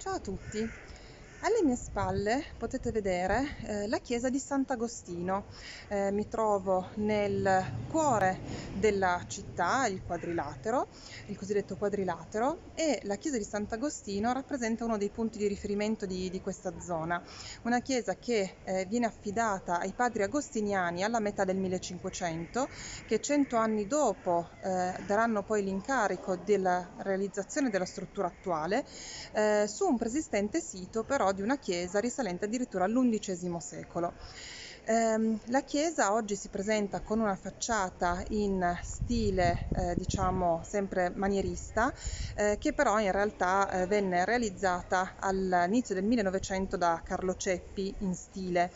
Ciao a tutti! Alle mie spalle potete vedere eh, la chiesa di Sant'Agostino. Eh, mi trovo nel cuore della città, il quadrilatero, il cosiddetto quadrilatero, e la chiesa di Sant'Agostino rappresenta uno dei punti di riferimento di, di questa zona. Una chiesa che eh, viene affidata ai padri agostiniani alla metà del 1500, che cento anni dopo eh, daranno poi l'incarico della realizzazione della struttura attuale eh, su un preesistente sito però di una chiesa risalente addirittura all'undicesimo secolo. Eh, la chiesa oggi si presenta con una facciata in stile, eh, diciamo, sempre manierista, eh, che però in realtà eh, venne realizzata all'inizio del 1900 da Carlo Ceppi in stile.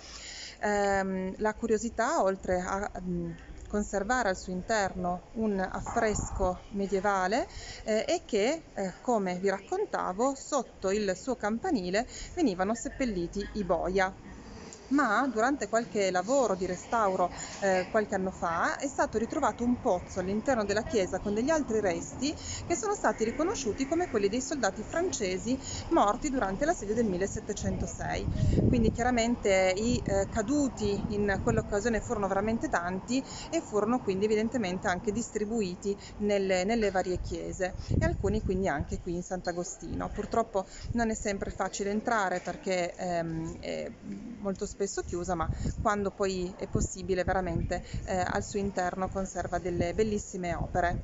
Ehm, la curiosità, oltre a mm, conservare al suo interno un affresco medievale eh, e che, eh, come vi raccontavo, sotto il suo campanile venivano seppelliti i boia ma durante qualche lavoro di restauro eh, qualche anno fa è stato ritrovato un pozzo all'interno della chiesa con degli altri resti che sono stati riconosciuti come quelli dei soldati francesi morti durante l'assedio del 1706. Quindi chiaramente i eh, caduti in quell'occasione furono veramente tanti e furono quindi evidentemente anche distribuiti nelle, nelle varie chiese e alcuni quindi anche qui in Sant'Agostino. Purtroppo non è sempre facile entrare perché ehm, molto spesso chiusa, ma quando poi è possibile veramente eh, al suo interno conserva delle bellissime opere.